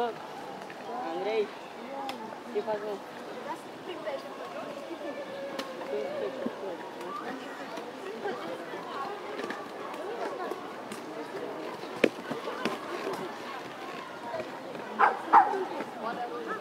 Andrei, o que fazer? Whatever.